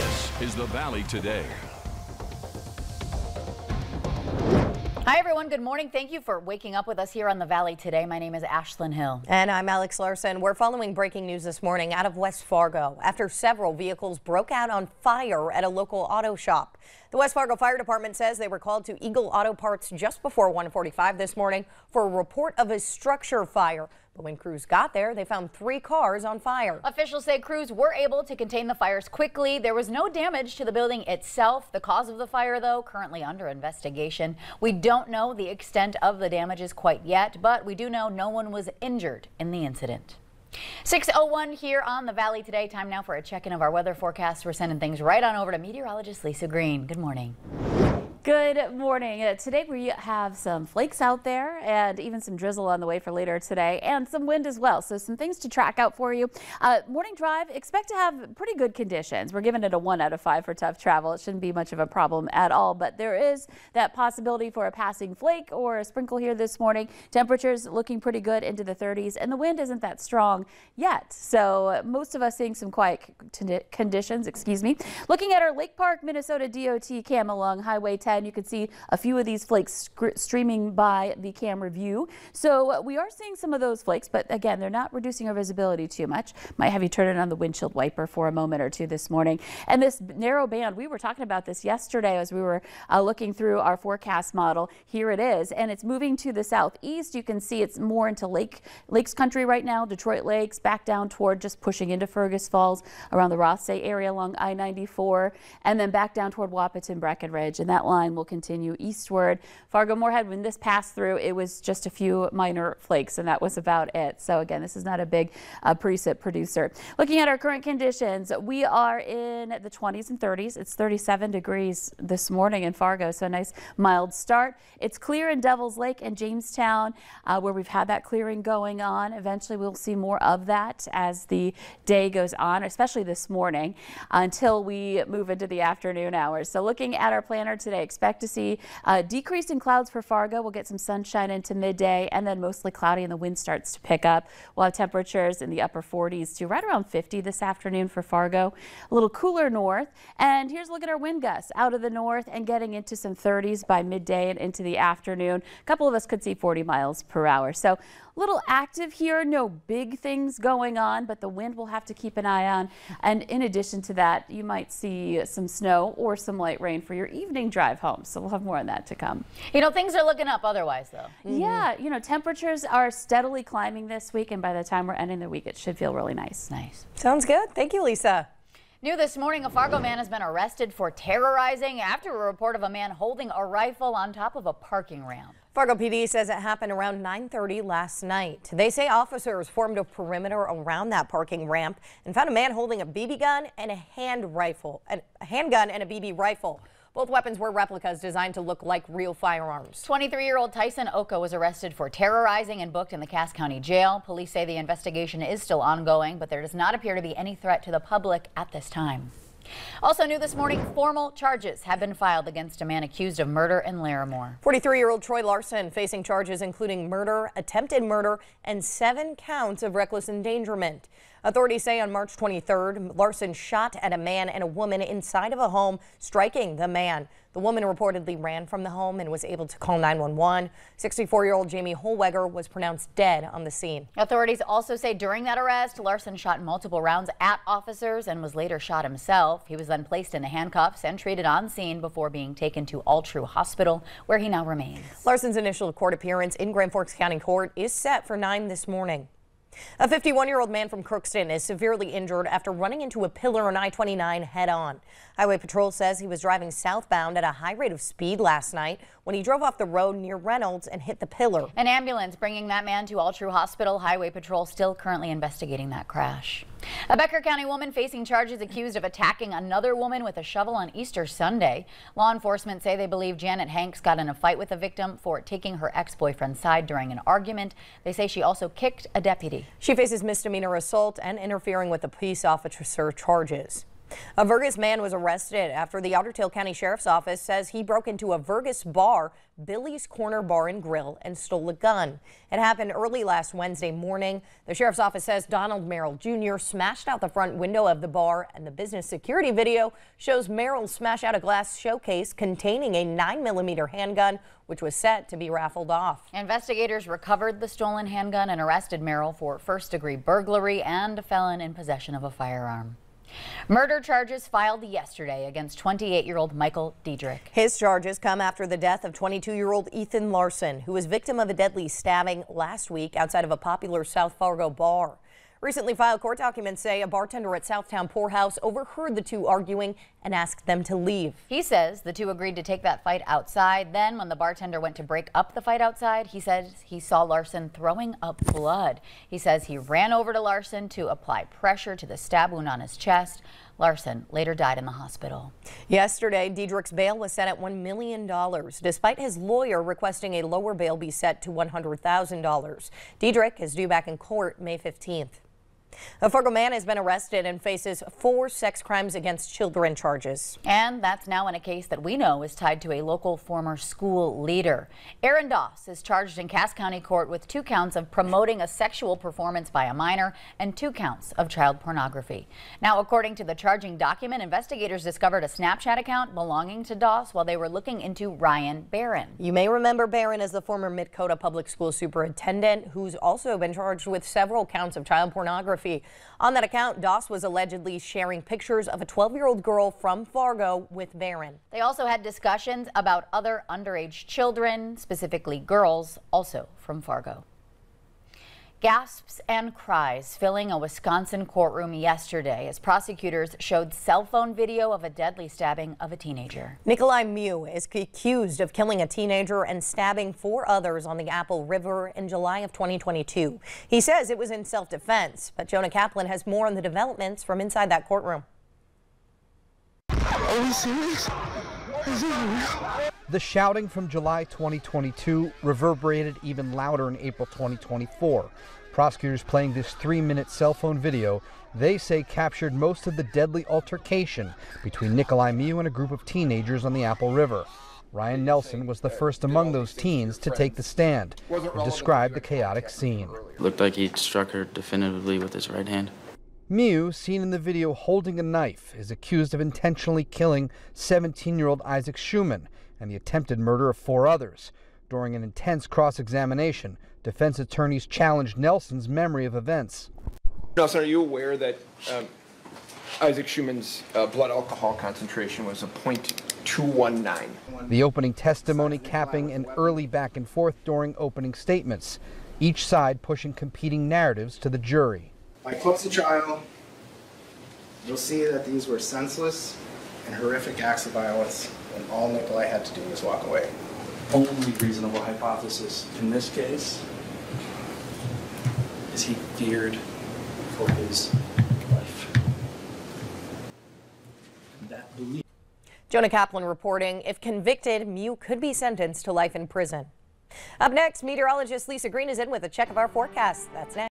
This is the Valley Today. Hi, everyone. Good morning. Thank you for waking up with us here on the Valley today. My name is Ashlyn Hill. And I'm Alex Larson. We're following breaking news this morning out of West Fargo after several vehicles broke out on fire at a local auto shop. The West Fargo Fire Department says they were called to Eagle Auto Parts just before 145 this morning for a report of a structure fire. But when crews got there, they found three cars on fire. Officials say crews were able to contain the fires quickly. There was no damage to the building itself. The cause of the fire, though, currently under investigation. We don't know the extent of the damages quite yet, but we do know no one was injured in the incident. 601 here on the Valley today. Time now for a check-in of our weather forecast. We're sending things right on over to meteorologist Lisa Green. Good morning. Good morning. Uh, today we have some flakes out there and even some drizzle on the way for later today and some wind as well. So some things to track out for you. Uh, morning drive, expect to have pretty good conditions. We're giving it a one out of five for tough travel. It shouldn't be much of a problem at all, but there is that possibility for a passing flake or a sprinkle here this morning. Temperatures looking pretty good into the 30s and the wind isn't that strong yet. So most of us seeing some quiet conditions, excuse me. Looking at our Lake Park, Minnesota DOT cam along Highway 10 10. You can see a few of these flakes streaming by the camera view. So uh, we are seeing some of those flakes, but again, they're not reducing our visibility too much. Might have you turn it on the windshield wiper for a moment or two this morning. And this narrow band, we were talking about this yesterday as we were uh, looking through our forecast model. Here it is, and it's moving to the southeast. You can see it's more into Lake Lakes country right now, Detroit Lakes, back down toward just pushing into Fergus Falls around the Rothsay area along I-94, and then back down toward Wahpeton, Breckenridge. And that line line will continue eastward. Fargo Moorhead, when this passed through, it was just a few minor flakes, and that was about it. So again, this is not a big uh, precip producer. Looking at our current conditions, we are in the 20s and 30s. It's 37 degrees this morning in Fargo, so a nice mild start. It's clear in Devil's Lake and Jamestown, uh, where we've had that clearing going on. Eventually, we'll see more of that as the day goes on, especially this morning, until we move into the afternoon hours. So looking at our planner today, expect to see a decrease in clouds for Fargo. We'll get some sunshine into midday and then mostly cloudy and the wind starts to pick up. We'll have temperatures in the upper 40s to right around 50 this afternoon for Fargo. A little cooler north. And here's a look at our wind gusts out of the north and getting into some 30s by midday and into the afternoon. A couple of us could see 40 miles per hour. So a little active here, no big things going on, but the wind we'll have to keep an eye on. And in addition to that, you might see some snow or some light rain for your evening drive home. So we'll have more on that to come. You know, things are looking up otherwise, though. Mm -hmm. Yeah, you know, temperatures are steadily climbing this week, and by the time we're ending the week, it should feel really nice. Nice. Sounds good. Thank you, Lisa. New this morning, a Fargo man has been arrested for terrorizing after a report of a man holding a rifle on top of a parking ramp. Fargo PD says it happened around 9.30 last night. They say officers formed a perimeter around that parking ramp and found a man holding a BB gun and a hand rifle, a handgun and a BB rifle. Both weapons were replicas designed to look like real firearms. 23-year-old Tyson Oka was arrested for terrorizing and booked in the Cass County Jail. Police say the investigation is still ongoing, but there does not appear to be any threat to the public at this time. Also new this morning, formal charges have been filed against a man accused of murder in Larimore. 43-year-old Troy Larson facing charges including murder, attempted murder, and seven counts of reckless endangerment. Authorities say on March 23rd, Larson shot at a man and a woman inside of a home, striking the man. The woman reportedly ran from the home and was able to call 911. 64-year-old Jamie Holweger was pronounced dead on the scene. Authorities also say during that arrest, Larson shot multiple rounds at officers and was later shot himself. He was then placed in the handcuffs and treated on scene before being taken to Altru Hospital, where he now remains. Larson's initial court appearance in Grand Forks County Court is set for 9 this morning. A 51-year-old man from Crookston is severely injured after running into a pillar on I-29 head-on. Highway Patrol says he was driving southbound at a high rate of speed last night when he drove off the road near Reynolds and hit the pillar. An ambulance bringing that man to Altru Hospital. Highway Patrol still currently investigating that crash. A Becker County woman facing charges accused of attacking another woman with a shovel on Easter Sunday. Law enforcement say they believe Janet Hanks got in a fight with the victim for taking her ex-boyfriend's side during an argument. They say she also kicked a deputy. She faces misdemeanor assault and interfering with the police officer charges. A Vergas man was arrested after the Otter Tail County Sheriff's Office says he broke into a Vergas bar, Billy's Corner Bar and Grill, and stole a gun. It happened early last Wednesday morning. The Sheriff's Office says Donald Merrill Jr. smashed out the front window of the bar, and the business security video shows Merrill smash out a glass showcase containing a 9mm handgun, which was set to be raffled off. Investigators recovered the stolen handgun and arrested Merrill for first degree burglary and a felon in possession of a firearm. Murder charges filed yesterday against 28 year old Michael Diedrich. His charges come after the death of 22 year old Ethan Larson, who was victim of a deadly stabbing last week outside of a popular South Fargo bar. Recently filed court documents say a bartender at Southtown Pourhouse overheard the two arguing and asked them to leave. He says the two agreed to take that fight outside. Then, when the bartender went to break up the fight outside, he says he saw Larson throwing up blood. He says he ran over to Larson to apply pressure to the stab wound on his chest. Larson later died in the hospital. Yesterday, Diedrich's bail was set at $1 million, despite his lawyer requesting a lower bail be set to $100,000. Diedrich is due back in court May 15th. A Fargo man has been arrested and faces four sex crimes against children charges. And that's now in a case that we know is tied to a local former school leader. Aaron Doss is charged in Cass County Court with two counts of promoting a sexual performance by a minor and two counts of child pornography. Now, according to the charging document, investigators discovered a Snapchat account belonging to Doss while they were looking into Ryan Barron. You may remember Barron as the former Midkota Public School Superintendent, who's also been charged with several counts of child pornography pornography. On that account, Doss was allegedly sharing pictures of a 12-year-old girl from Fargo with Barron. They also had discussions about other underage children, specifically girls, also from Fargo. Gasps and cries filling a Wisconsin courtroom yesterday as prosecutors showed cell phone video of a deadly stabbing of a teenager. Nicolae Miu is accused of killing a teenager and stabbing four others on the Apple River in July of 2022. He says it was in self-defense, but Jonah Kaplan has more on the developments from inside that courtroom. Are we serious? Is this real? The shouting from July 2022 reverberated even louder in April 2024. Prosecutors playing this three minute cell phone video they say captured most of the deadly altercation between Nicolae Miu and a group of teenagers on the Apple River. Ryan Nelson was the first among those teens to take the stand and describe the chaotic scene. Looked like he struck her definitively with his right hand. Miu, seen in the video holding a knife, is accused of intentionally killing 17 year old Isaac Schuman and the attempted murder of four others. During an intense cross examination, defense attorneys challenged Nelson's memory of events. Nelson, are you aware that um, Isaac Schuman's uh, blood alcohol concentration was a 0.219? The opening testimony capping an early back and forth during opening statements, each side pushing competing narratives to the jury. By close the trial, you'll see that these were senseless and horrific acts of violence and all Nicolae had to do was walk away. Only reasonable hypothesis in this case is he feared for his life. That belief. Jonah Kaplan reporting if convicted, Miu could be sentenced to life in prison. Up next, meteorologist Lisa Green is in with a check of our forecast. That's next.